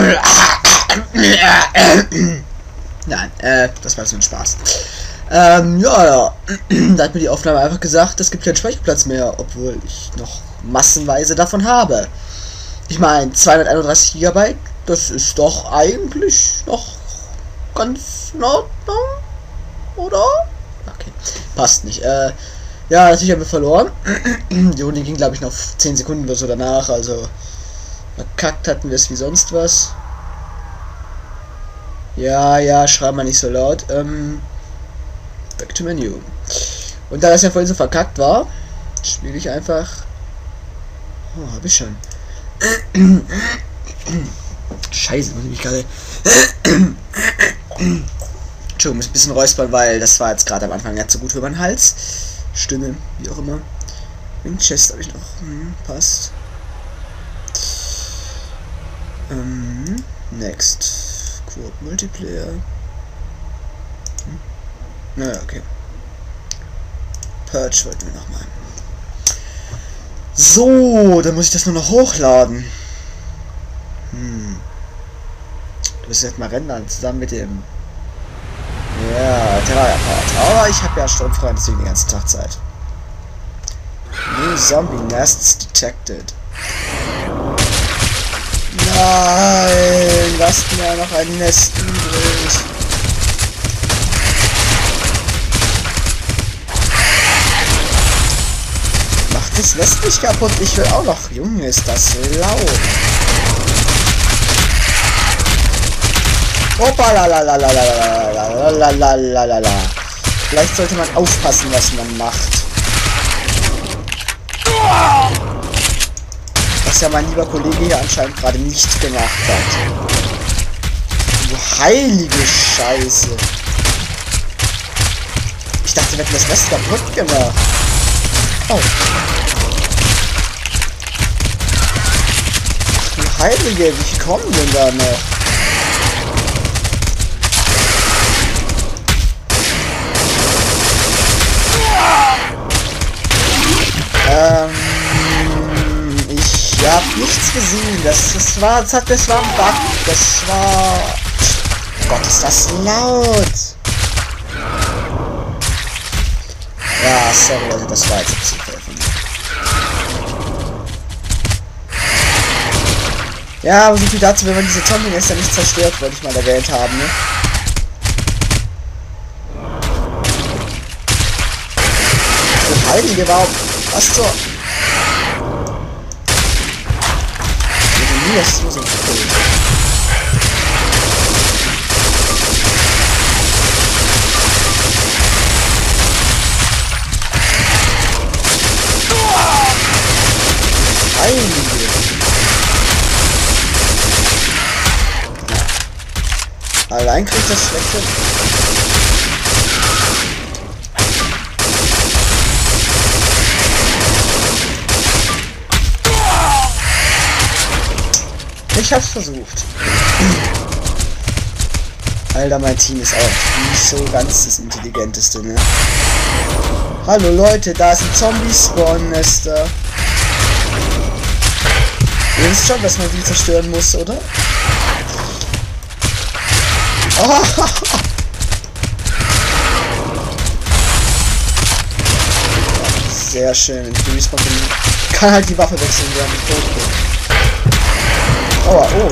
Nein, äh, das war so ein Spaß. Ähm, ja, ja. da hat mir die Aufnahme einfach gesagt, es gibt keinen Speicherplatz mehr, obwohl ich noch massenweise davon habe. Ich meine, 231 GB, das ist doch eigentlich noch ganz in Ordnung, oder? Okay, passt nicht. Äh, ja, natürlich haben wir verloren. Die Runde ging, glaube ich, noch 10 Sekunden oder so danach, also verkackt hatten wir es wie sonst was. Ja, ja, schreib mal nicht so laut. Ähm, back to Menu. Und da das ja vorhin so verkackt war, spiele ich einfach. Oh, hab ich schon. Scheiße, muss ich mich gerade. Entschuldigung, muss ein bisschen räuspern, weil das war jetzt gerade am Anfang nicht so gut für meinen Hals. Stimme, wie auch immer. Im Chest habe ich noch. Hm, passt. Ähm, next. Coop Multiplayer. Hm. Naja, okay. Purge wollten wir nochmal. So, dann muss ich das nur noch hochladen. Hm. Du wirst jetzt mal rendern, zusammen mit dem... Ja, Terraria-Part. Aber ich habe ja stromfrei, deswegen den ganzen Tag Zeit. New Zombie Nests detected. Nein, lasst mir noch ein Nest übrig. Macht das Nest nicht kaputt? Ich will auch noch. Junge, ist das laut. Opa la la la la la la la la la la la Vielleicht sollte man aufpassen, was man macht. Ja mein lieber Kollege hier anscheinend gerade nicht gemacht hat. Du heilige Scheiße. Ich dachte, wir hätten das Nest kaputt gemacht. Oh. Du heilige, wie kommen denn da noch? Ähm, ich habe nichts gesehen. Das, das war, das, hat, das war ein Bug. Das war. Gott, ist das laut. Ja, sorry Leute, das war jetzt zu viel von Ja, aber so viel dazu, wenn man diese Zombie-Nester nicht zerstört, wollte ich mal erwähnt haben, ne? Heilige, warum? Was zur... Nie ist so cool. Allein kriegt das schlechte Ich hab's versucht. Alter, mein Team ist auch nicht so ganz das intelligenteste, ne? Hallo Leute, da ist ein Zombie-Spawn-Nester. Ihr wisst schon, dass man die zerstören muss, oder? Oh. Sehr schön. Ich kann halt die Waffe wechseln, während ich tot bin. Aua, oh.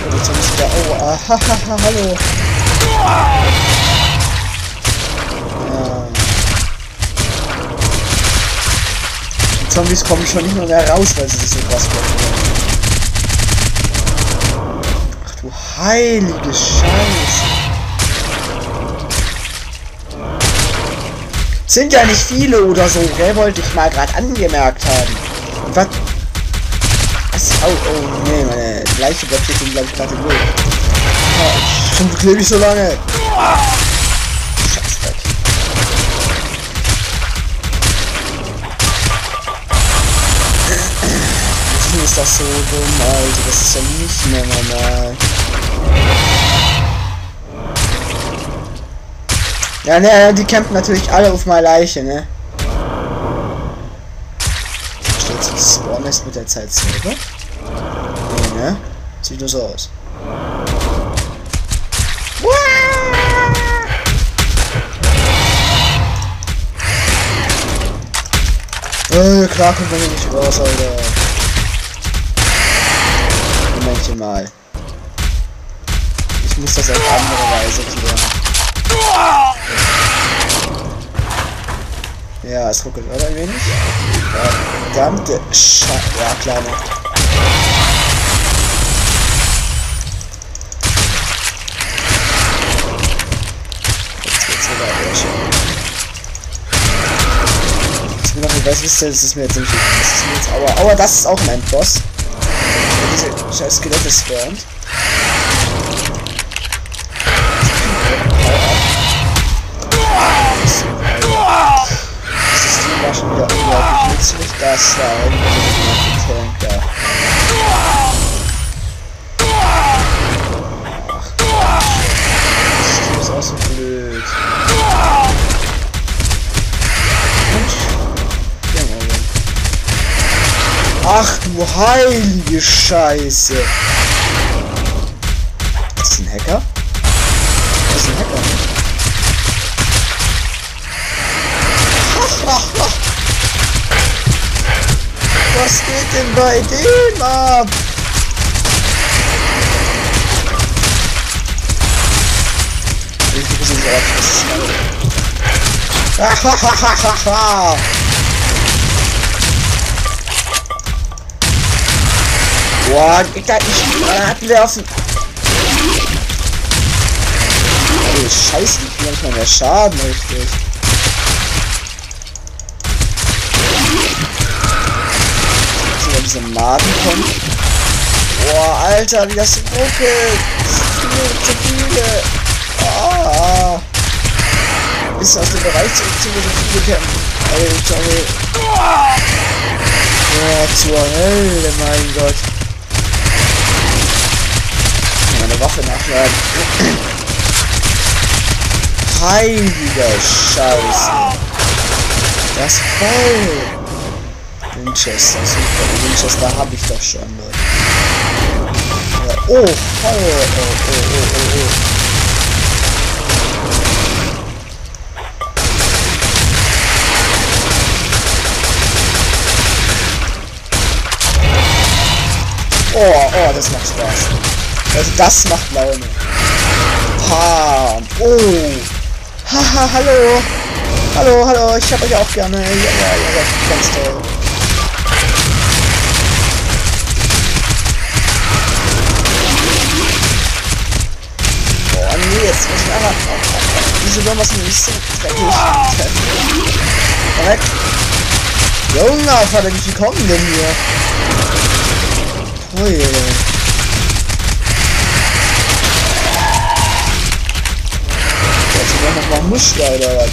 Oh, jetzt hab ich wieder. Oh, ahaha, hallo. Ja. Die Zombies kommen schon nicht mehr raus, weil sie sich so krass machen. Ach du heilige Scheiße. Sind ja nicht viele oder so, gell? Wollte ich mal gerade angemerkt haben. Was? Was? Oh, oh, nee, meine gleiche Blöcke sind, glaube ich, gerade null. Ja, schon klebe ich so lange. Scheißdreck. Warum ist das so dumm, Alter? Das ist ja nicht mehr normal. Ja, ne, die kämpfen natürlich alle auf meine Leiche, ne? Stellt sich Spawn ist mit der Zeit selber? Nee, ne? Sieht nur so aus. Äh, klar kommt man nicht raus, Alter. Momentchen mal. Ich muss das auf andere Weise klären. Ja, es ruckelt oder ein wenig. Verdammte Scheiße. Ja, klar noch. Jetzt geht's wieder durch. Ich bin noch nicht weiß, wisst ihr, das ist mir jetzt nicht Das ist mir jetzt Aua. Aua, das ist auch ein Endboss. Der diese scheiß Skelette spawnt. Das war schon wieder unglaublich nützlich. Das Tank da. Ach, das System ist auch so blöd. Ach du heilige Scheiße. Das ist ein Hacker? Das ist ein Hacker. Was geht denn bei dem ab? Ich das Boah, Digga, ich Granaten werfen. Oh, Scheiße, die kriegen nicht mehr Schaden, richtig. So, wenn diese Maden kommen. Boah, Alter, wie das ruckelt. Zu viele, zu viele. Ah. Ist aus dem Bereich zurück zu so viele kämpfen. Alter, Boah, zur Hölle, mein Gott meine Waffe nachladen. Heiliger Scheiße. Das voll. Winchester, super. Winchester habe ich doch schon, Leute. Oh, oh, oh, oh, oh, oh, oh. Oh, oh, das macht Spaß. Also das macht Laune. Pam. Oh. Haha, hallo. Hallo, hallo, ich hab euch auch gerne. Ja, ja, ja, ganz toll. Jetzt muss ich einfach. Wieso wollen wir es nicht so treffen? Korrekt. Junge, Vater, wie kommen denn hier? Ui. noch mal Muschler oder was?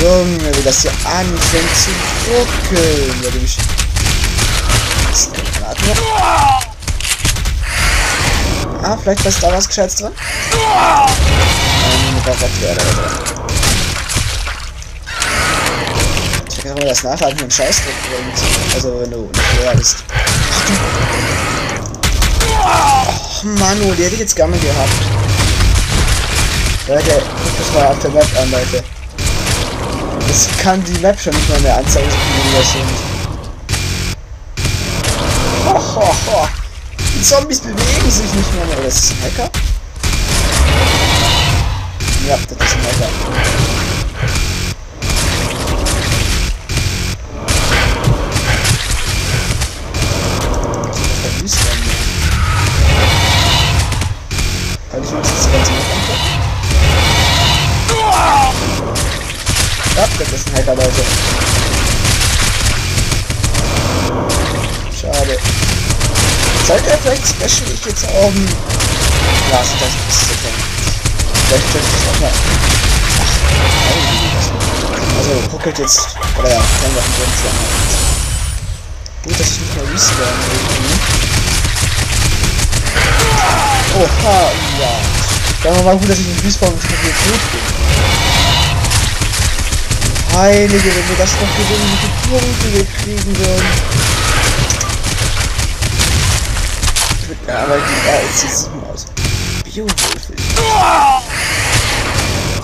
Junge, wie das hier anfängt zu ruckeln. Warte mich. Ah, vielleicht ist da was Gescheites drin? Nein, Ich kann mal das Nachladen einen Scheißdruck bringt. Also wenn du nicht leer bist. Ach, Manu, die hätte ich jetzt gerne gehabt. Leute, das mal auf der Map an, Leute. Das kann die Map schon nicht mal mehr anzeigen, so viele sind. Ho, ho, ho. Zombies bewegen sich nicht mehr. Ist das ein Hacker? Ja, das ist ein Hacker. Kann ich mir das Ganze noch angucken? Ja, das ist ein Hacker, Leute. Schade. Sollte vielleicht special ich jetzt auch ein... Zu kennen. Vielleicht könnte ich auch mal... Ach, also, ruckelt jetzt... Oder ja, kann doch ein Grund Gut, dass ich nicht mehr respawn irgendwie. Oha, ja. Wir mal gut, dass ich nicht respawn und hier tot bin. Heilige, wenn wir das noch gewinnen, wie viele Punkte wir kriegen würden. Ja, aber die RLC 7 aus. Biowürfel.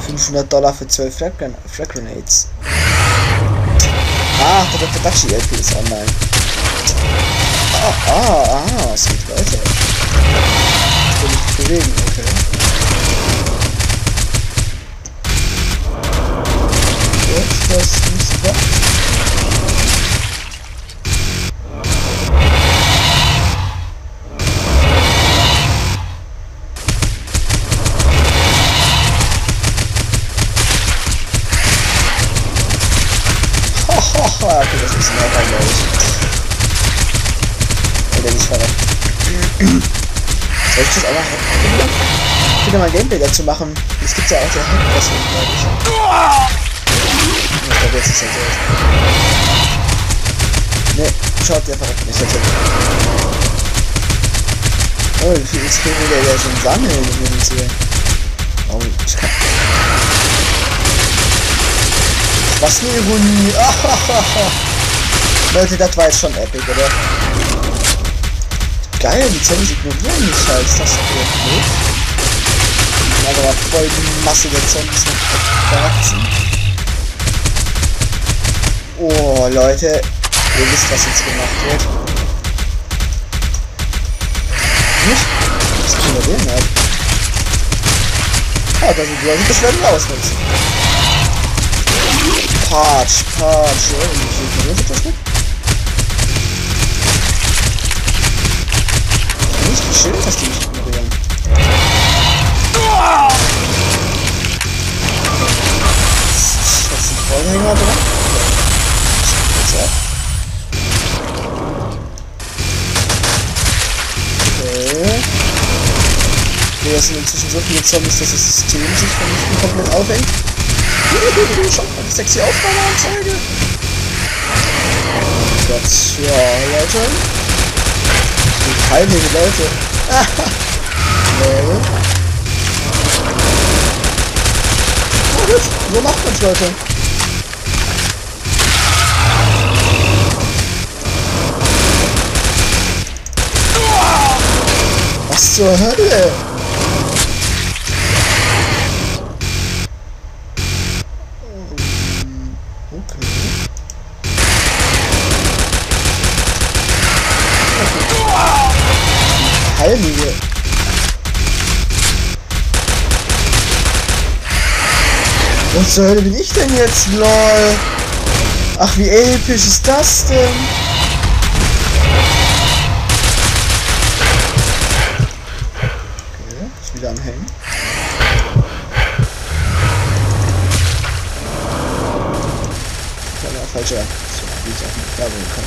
500 Dollar für 12 Frag, Grenades. Ah, der Dr. LP ist online. Ah, ah, ah, es geht weiter. Ich will mich bewegen, okay. Gut, das nicht wahr. Dazu machen. Es gibt ja auch der Hack-Version, glaube ich. Ich glaube, jetzt ist er. Ne, schaut der verreckt nicht. Jetzt oh, wie viel XP will der ja schon sammeln, wenn ich sehe. Oh, ich kann. Was eine Ironie. Leute, das war jetzt schon epic, oder? Geil, die Zellen ignorieren mich halt. Ist das cool? Aber voll die Masse der Zombies mit verratzen. Oh, Leute. Ihr wisst, was jetzt gemacht wird. Nicht? Was ist denn den halt? Ah, da sind Leute, das werden wir ausnutzen. Patsch, Patsch. Ja, wie wird das nicht? Nicht geschillt, dass die mich ignorieren. Das ist ein Vollhänger drin. Okay. Okay, das sind inzwischen so viele Zombies, dass das System sich von nicht komplett aufhängt. Schon eine sexy Aufnahmeanzeige. Gott, ja, Leute. Die heilige Leute. nee. Gut, so macht man's, Leute. Was zur Hölle? Heilige. Was zur Hölle bin ich denn jetzt, lol? Ach, wie episch ist das denn? Okay, ist wieder am Hängen. falscher. So, wie ich auch nicht Werbung kann.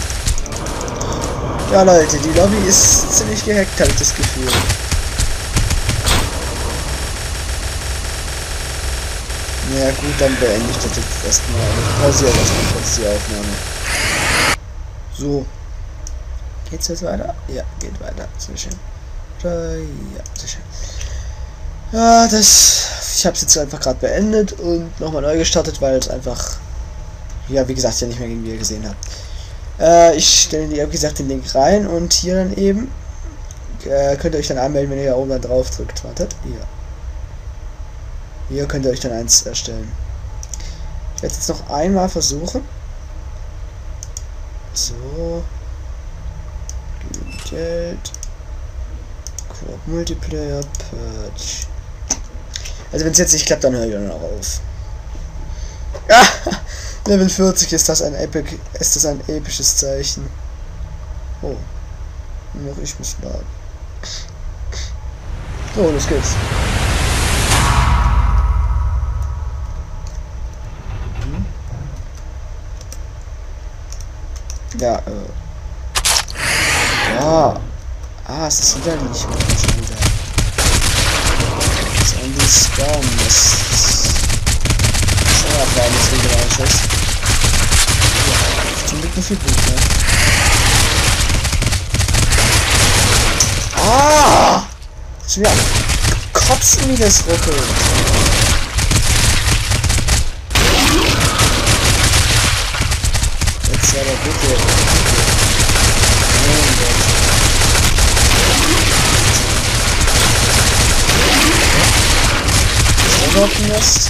Ja Leute, die Lobby ist ziemlich gehackt, habe ich das Gefühl. Ja gut, dann beende ich das jetzt erstmal. Ich pausiere erstmal kurz die Aufnahme. So. Geht's jetzt weiter? Ja, geht weiter. Sehr schön. Ja, sehr schön. Ja, das. Ich habe es jetzt einfach gerade beendet und nochmal neu gestartet, weil es einfach. Ja, wie gesagt, ja nicht mehr gegen wie ihr gesehen habt. Äh, ich stelle wie gesagt, den Link rein und hier dann eben äh, könnt ihr euch dann anmelden, wenn ihr da oben dann drauf drückt. Wartet, hier. Hier könnt ihr euch dann eins erstellen. Ich werde jetzt noch einmal versuchen. So. Geld. Coop Multiplayer Purge. Also wenn es jetzt nicht klappt, dann höre ich dann auch auf. Level 40 ist das ein epic, ist das ein episches Zeichen. Oh. Noch ich muss laden. So, los geht's. Ja, äh. Ja. Ah, es ist wieder nicht mehr schon wieder. Das ist ein Spam. Das ist. Das ist ein Schuss. Zum Glück nicht viel Blut, ne? Ah! Schon wieder kotzen wie das ruckelt. Das wäre der gute. Mein Gott. Überhaupt Nest.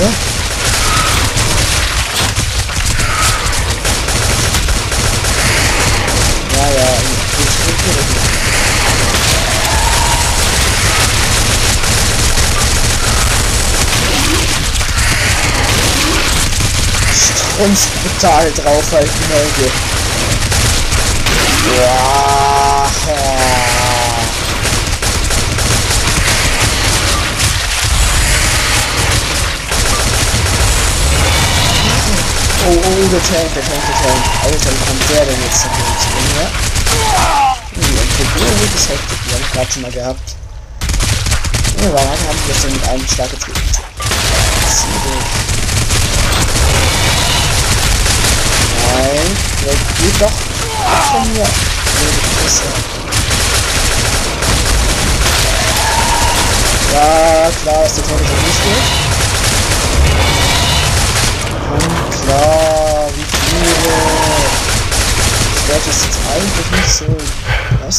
Ja. Ja, ja, ich, ich, ich, ich, Strunz brutal draufhalten, Leute. Wow. Oh, oh, der Tank, der Tank, der Tank. Alter, wie kommt der denn jetzt noch zu ja? Hm, MTB ist heftig, die habe ich gerade schon mal gehabt. Ja, warum haben wir das denn mit einem Schlag getreten? Nein, der geht doch von mir. Ja. klar, dass der so nicht geht. Und klar, wie viele. Ich werde es jetzt eigentlich nicht so. Was?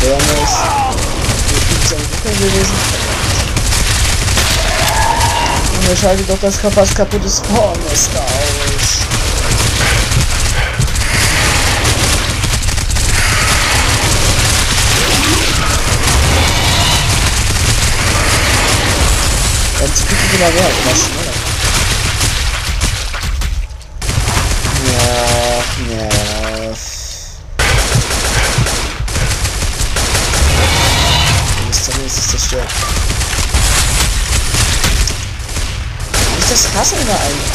Fairness. Hier gibt es ein Buckel gewesen. Und er schaltet doch das fast kaputte Spawn-Nester aus. Dann zieht die immer mehr, immer schneller.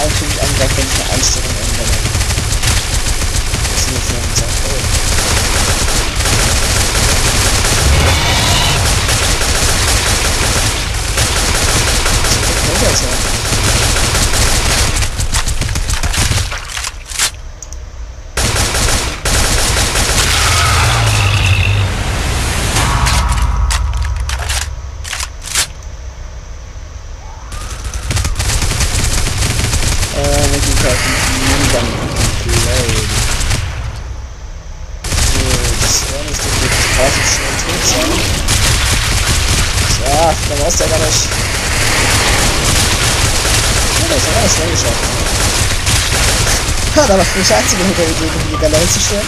Ein, eigentlich angreift, wenn ich eine Einstellung ändere. Das ist nur für einen Zeit. Oh. sein. Äh, mit den Karten Minigun Cloud. So, das wäre nicht so gut. Quasi schnell tot sein. Ja, dann war es ja gar nicht. Ja, das hat alles schnell geschafft. Ha, da war ich die einzige mit der Idee, die dahin zu stellen.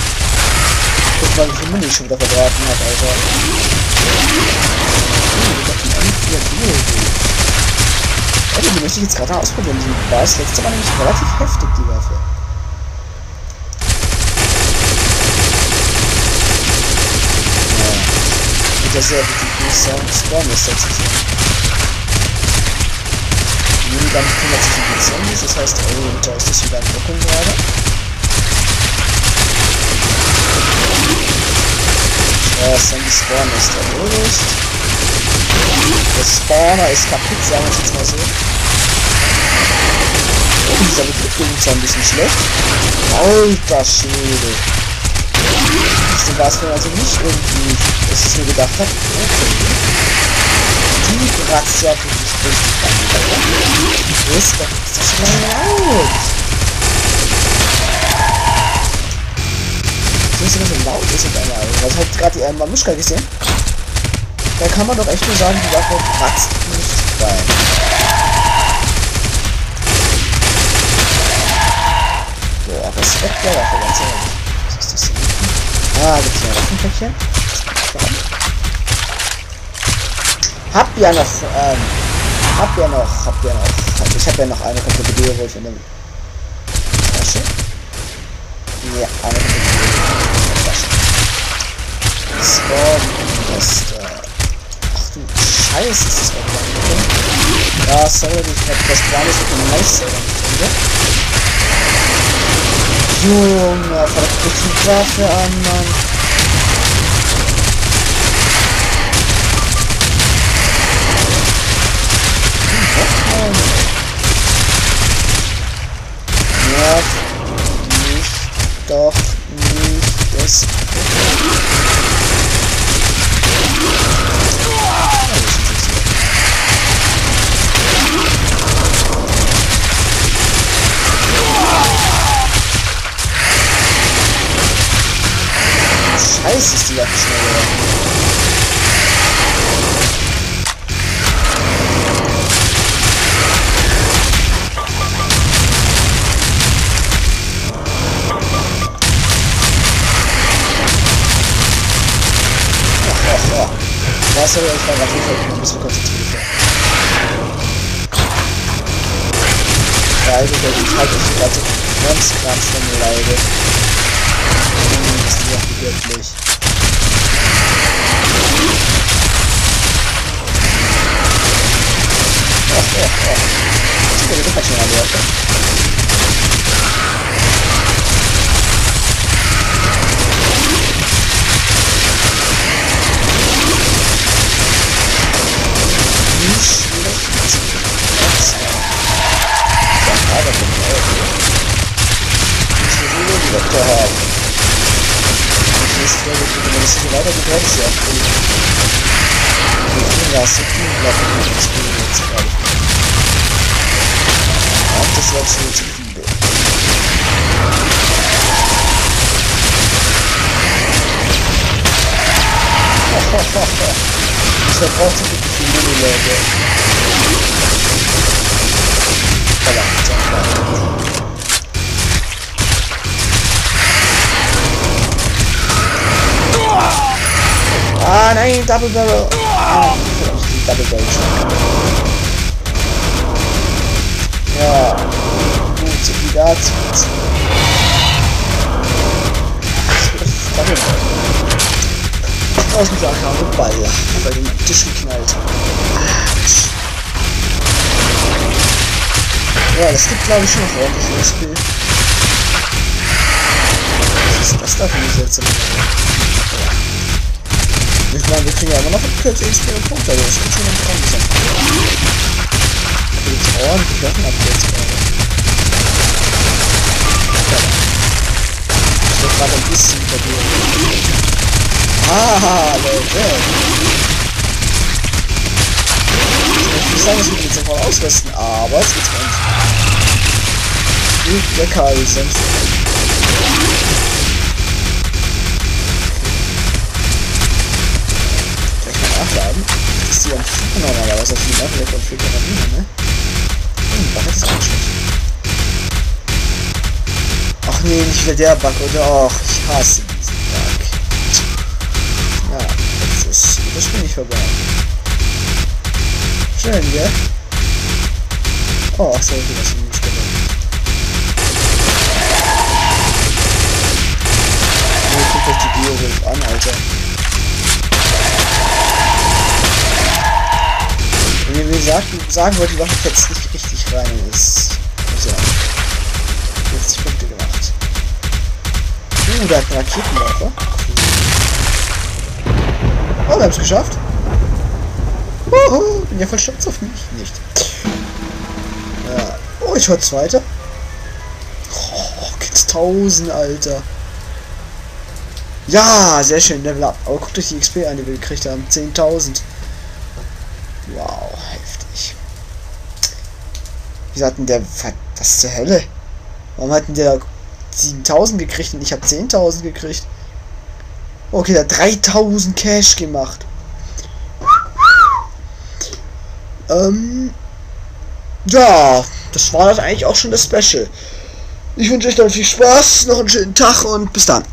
Guck mal, wie viel Muni ich schon wieder verbraten hat, Alter. Oh, ich die M4 Duo. Ja, die möchte ich jetzt gerade ausprobieren. Die war das letzte Mal nämlich relativ heftig, die Waffe. Ja. Mit der sehr guten Sound Spawn ist das Minigun kümmert sich die Zombies, das heißt, oh, da ist das wieder ein Wirkung gerade. Ja, Zombie Spawn ist erledigt. Der Spawner ist kaputt, sagen wir es jetzt mal so. Oh, dieser Begriftung ist ein bisschen schlecht. Alter Schwede. So war es mir also nicht irgendwie, dass ich mir gedacht habe, okay. Die Razzia an. Ist nicht so laut. So ist so laut ist auf einmal. Also hat gerade die äh, Mamuschka gesehen. Da kann man doch echt nur sagen, die Waffe kratzt nicht rein. Boah, Respekt der Waffe, ganz ehrlich. Was ist das denn? Ah, gibt's ein Waffenpäckchen? Hab ja noch, ähm, hab ja noch, hab ja noch, ich hab ja noch eine komplette Beowulf in der Tasche. Ja, eine komplette Tasche. Spawn äh, ach du Scheiße, ist das auch Ja, sorry, ich hab das Plan ist mit dem Meister Junge, verdammt die Waffe an, Mann. Ja, sorry, ich war gerade wirklich ein bisschen konzentriert. Ja, also der die halt ich gerade ganz krass mir leide. Ist doch wirklich. Oh, oh, oh. Das ist doch schon mal Nicht schlecht. Ja, aber von mir auch. Ich will nur die Doktor haben. Ich weiß nicht, wenn das so weitergeht, werde ich sie abkriegen. Ich bin ja so viel Waffen mit dem Spiel jetzt gerade. Ja, das war schon zu viele. Ich verbrauche wirklich viel Mini, Leute. Verdammt, verdammt. Ah nein, Double Barrel. Ah, verdammt, die Double Barrel schon. Ja, gut, so viel dazu. Double Barrel. Ausgesagt habe, Ball bei dem Tisch geknallt. Ja, das gibt glaube ich schon noch ordentlich das Spiel. Was ist das da für eine seltsame Ich meine, wir kriegen ja immer noch XP und Punkte, also das ist schon ein ordentlich sein. Gibt's ordentlich Waffen-Upgrades gerade. Ich bin gerade ein bisschen verwirrt. Ah. Ich muss sagen, das wird jetzt sofort ausrüsten, aber es wird uns. Gut, lecker, die sind. Gleich mal nachladen. Ist die am 4 normalerweise auf die Level und 4 Karabiner, ne? Hm, Bug ist auch schlecht. Ach nee, nicht wieder der Bug, oder? Ach, ich hasse diesen das vorbei. Schön, gell? Oh, du hast ihn nicht gewonnen. Nee, guckt euch die Bio an, Alter. Wenn ihr mir sagt, sagen wollt, die Waffe jetzt nicht richtig rein ist. Also, 50 Punkte gemacht. Uh, da hat ein Raketenwerfer. Oh, wir haben es geschafft. Uhu, bin ja voll stolz auf mich. Nicht. Ja. Oh, ich war Zweiter. Oh, geht's 1000, Alter. Ja, sehr schön, Level up. Aber guckt euch die XP an, die wir gekriegt haben. 10.000. Wow, heftig. Wie hat denn der... Was zur Hölle? Warum hat denn der 7000 gekriegt und ich habe 10.000 gekriegt? Okay, der hat 3000 Cash gemacht. Ähm, ja, das war das eigentlich auch schon das Special. Ich wünsche euch dann viel Spaß, noch einen schönen Tag und bis dann.